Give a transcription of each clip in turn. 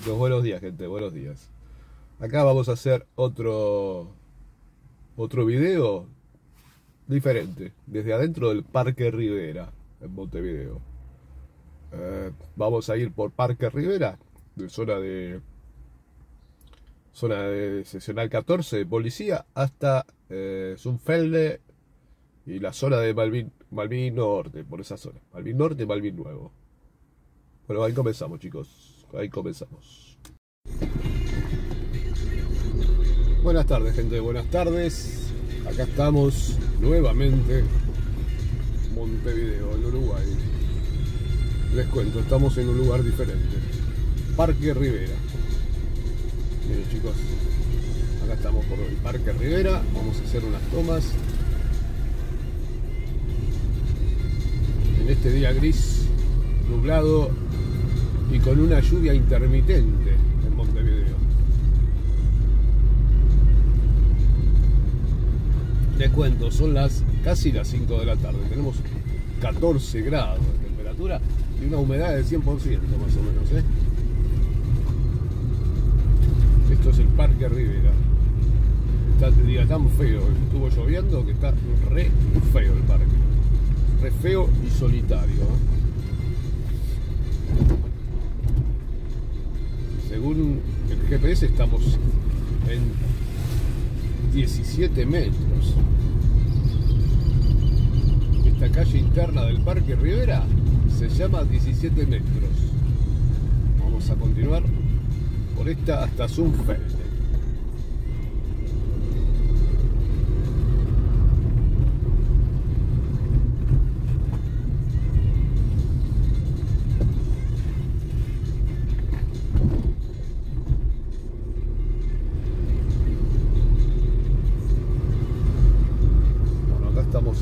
chicos? Buenos días, gente, buenos días. Acá vamos a hacer otro otro video diferente, desde adentro del Parque Rivera, en Montevideo. Eh, vamos a ir por Parque Rivera, de zona de zona de seccional 14 de policía, hasta eh, y la zona de Malvin, Malvin Norte, por esa zona. Malvin Norte, Malvin Nuevo. Bueno, ahí comenzamos, chicos. Ahí comenzamos. Buenas tardes, gente. Buenas tardes. Acá estamos nuevamente. Montevideo, en Uruguay. Les cuento, estamos en un lugar diferente. Parque Rivera. Miren chicos, acá estamos por el Parque Rivera. Vamos a hacer unas tomas. En este día gris, nublado, y con una lluvia intermitente en Montevideo. Les cuento, son las casi las 5 de la tarde, tenemos 14 grados de temperatura y una humedad del 100% más o menos. ¿eh? Esto es el Parque Rivera. Está tan feo, estuvo lloviendo que está re feo el parque. Re feo y solitario. ¿eh? Según el GPS estamos en 17 metros. Esta calle interna del Parque Rivera se llama 17 metros. Vamos a continuar por esta hasta Zunfeld.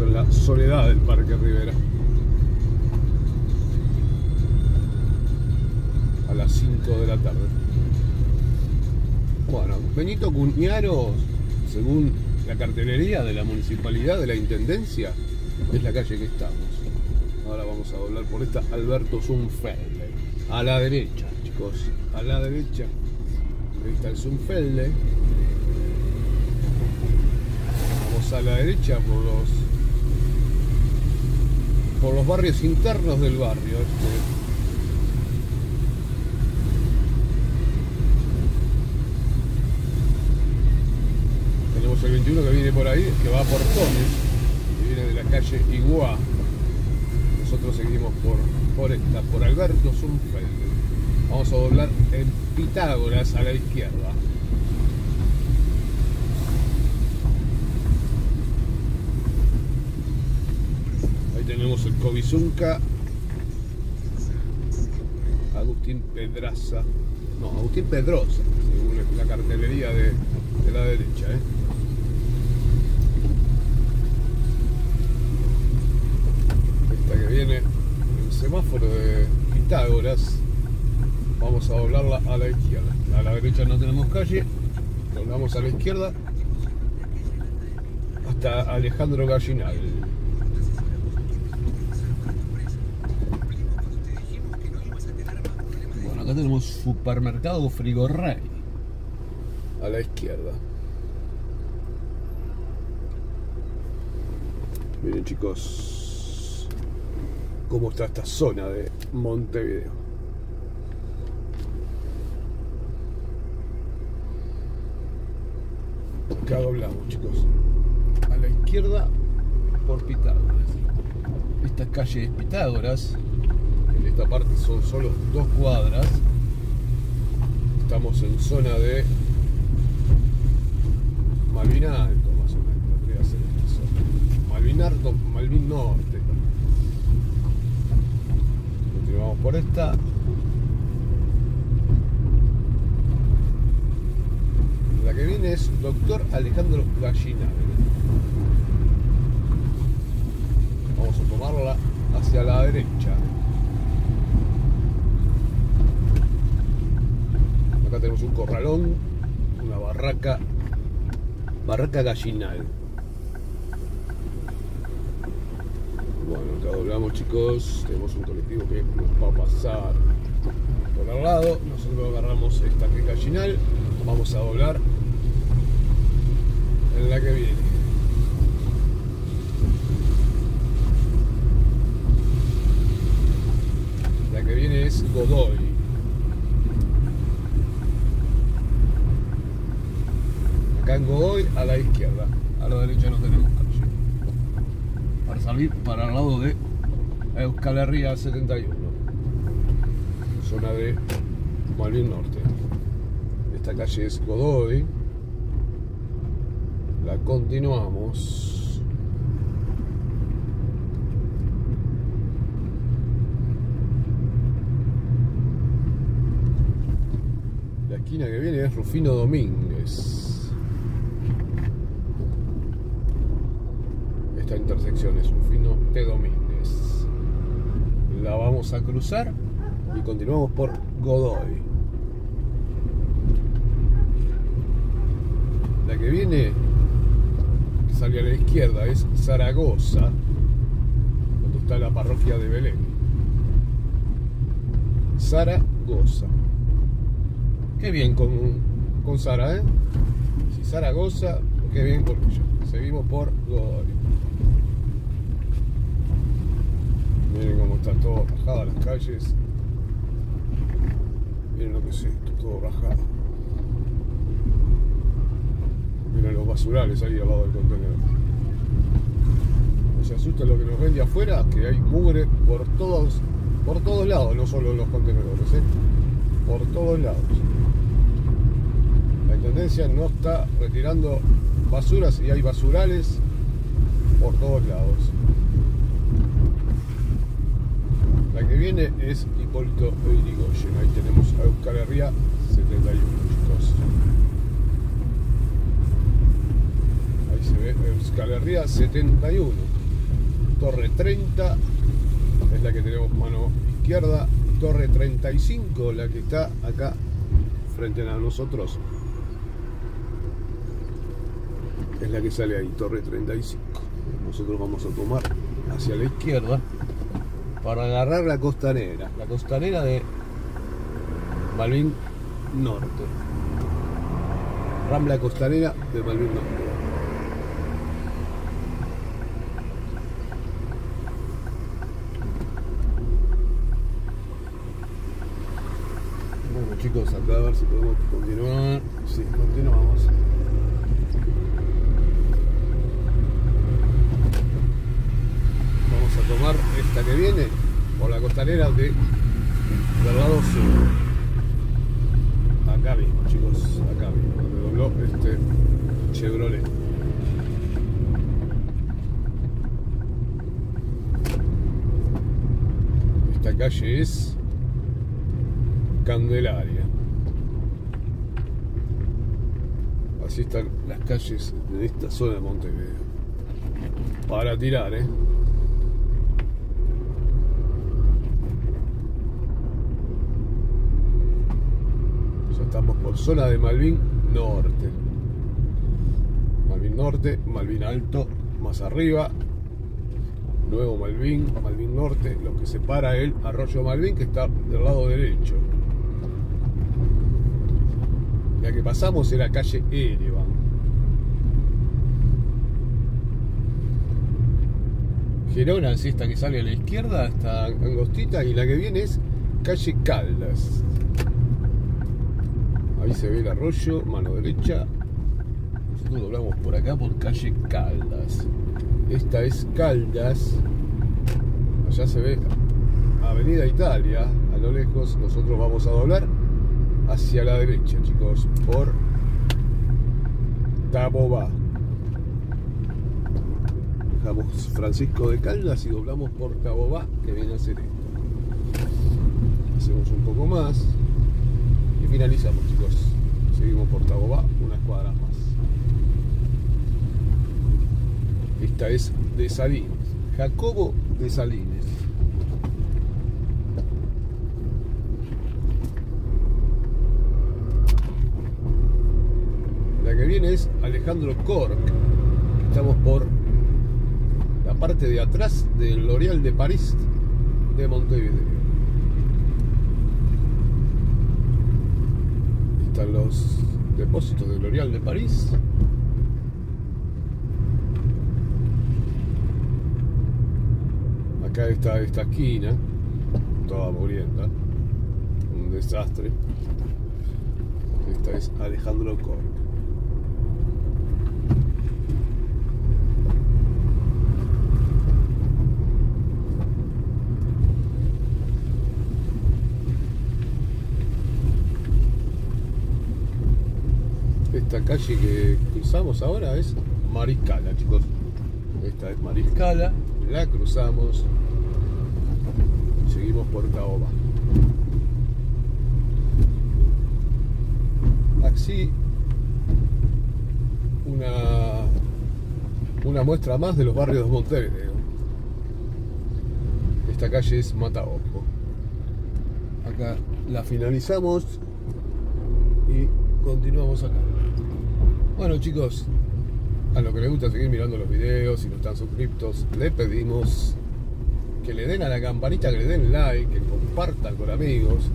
En la soledad del Parque Rivera. A las 5 de la tarde. Bueno, Benito Cuñaro, según la cartelería de la municipalidad, de la intendencia, es la calle que estamos. Ahora vamos a doblar por esta Alberto Zunfelde. A la derecha, chicos, a la derecha. Ahí está el Zunfelde. Vamos a la derecha por los por los barrios internos del barrio. Este. Tenemos el 21 que viene por ahí, que va por Tones, que viene de la calle Iguá. Nosotros seguimos por, por esta, por Alberto Zunfeld. Vamos a doblar en Pitágoras a la izquierda. Tenemos el Cobizunca, Agustín Pedraza, no, Agustín Pedrosa, según la cartelería de, la derecha. ¿eh? Esta que viene el semáforo de Pitágoras, vamos a doblarla a la izquierda. A la derecha no tenemos calle, doblamos a la izquierda hasta Alejandro Gallinal. Acá tenemos supermercado Frigorrey. A la izquierda. Miren chicos, cómo está esta zona de Montevideo. Acá doblamos chicos. A la izquierda por Pitágoras. Esta calle es Pitágoras esta parte son solo dos cuadras. Estamos en zona de Malvin Alto, más o menos, podría ser esta zona. Malvin Alto, Malvin Norte. Continuamos por esta. La que viene es Doctor Alejandro Gallinal. Vamos a tomarla hacia la derecha. tenemos una barraca, barraca gallinal. Bueno, acá doblamos chicos, tenemos un colectivo que nos va a pasar. por al lado, nosotros agarramos esta que gallinal, vamos a doblar en la que viene. La que viene es Godoy. Acá en Godoy a la izquierda, a la derecha no tenemos calle. Para salir para el lado de Euskal Herria 71 zona de Malvin Norte. Esta calle es Godoy. La continuamos. La esquina que viene es Rufino Domínguez. Esta intersección es Rufino de Domínguez. La vamos a cruzar y continuamos por Godoy. La que viene, que sale a la izquierda, es Zaragoza, donde está la parroquia de Belén. Zaragoza. Qué bien con, con Sara, ¿eh? Si Zaragoza, qué bien con ella. Seguimos por Godoy. Miren cómo está todo bajada las calles. Miren lo que es esto, todo rajado. Miren los basurales ahí al lado del contenedor. No se asusta lo que nos ven de afuera, que hay mugre por todos, por todos lados, no solo en los contenedores, ¿eh? por todos lados. La intendencia no está retirando basuras y hay basurales por todos lados. La que viene es Hipólito Yrigoyen. Ahí tenemos a Euskal Herria 71, chicos. Ahí se ve Euskal Herria 71. Torre 30 es la que tenemos mano izquierda. Torre 35, la que está acá frente a nosotros. Es la que sale ahí, Torre 35. Nosotros vamos a tomar hacia la izquierda para agarrar la costanera, la costanera de Malvin Norte. Rambla costanera de Malvin Norte. Bueno chicos, acá a ver si podemos continuar. Sí, continuamos. tomar esta que viene por la costanera de, del lado sur. Acá mismo, chicos, acá mismo, donde dobló este Chevrolet. Esta calle es Candelaria. Así están las calles de esta zona de Montevideo. Para tirar, ¿eh? estamos zona de Malvin Norte. Malvin Norte, Malvin Alto, más arriba. Nuevo Malvin, Malvin Norte, lo que separa el arroyo Malvin que está del lado derecho. La que pasamos era calle Erevan. Gerona es esta que sale a la izquierda, está angostita, y la que viene es calle Caldas. Ahí se ve el arroyo, mano derecha. Nosotros doblamos por acá por calle Caldas. Esta es Caldas. Allá se ve Avenida Italia. A lo lejos nosotros vamos a doblar hacia la derecha, chicos, por Tabobá. Dejamos Francisco de Caldas y doblamos por Tabobá, que viene a ser esto. Hacemos un poco más finalizamos chicos. Seguimos por Taboba, unas cuadras más. Esta es de Salines. Jacobo de Salines. La que viene es Alejandro Cork. Estamos por la parte de atrás del L'Oréal de París de Montevideo. Están los depósitos de L'Oréal de París. Acá está esta esquina, toda murienda, un desastre. Esta es Alejandro Cork. Esta calle que cruzamos ahora es Mariscala, chicos. Esta es Mariscala, la cruzamos seguimos por Caoba. Así una, una muestra más de los barrios de Montevideo. Esta calle es Mataojo. Acá la finalizamos y continuamos acá. Bueno chicos, a los que les gusta seguir mirando los videos y no están suscriptos, le pedimos que le den a la campanita, que le den like, que compartan con amigos,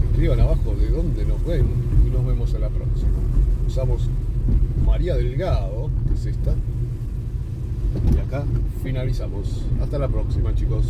que escriban abajo de dónde nos ven y nos vemos en la próxima. Usamos María Delgado, que es esta, y acá finalizamos. Hasta la próxima chicos.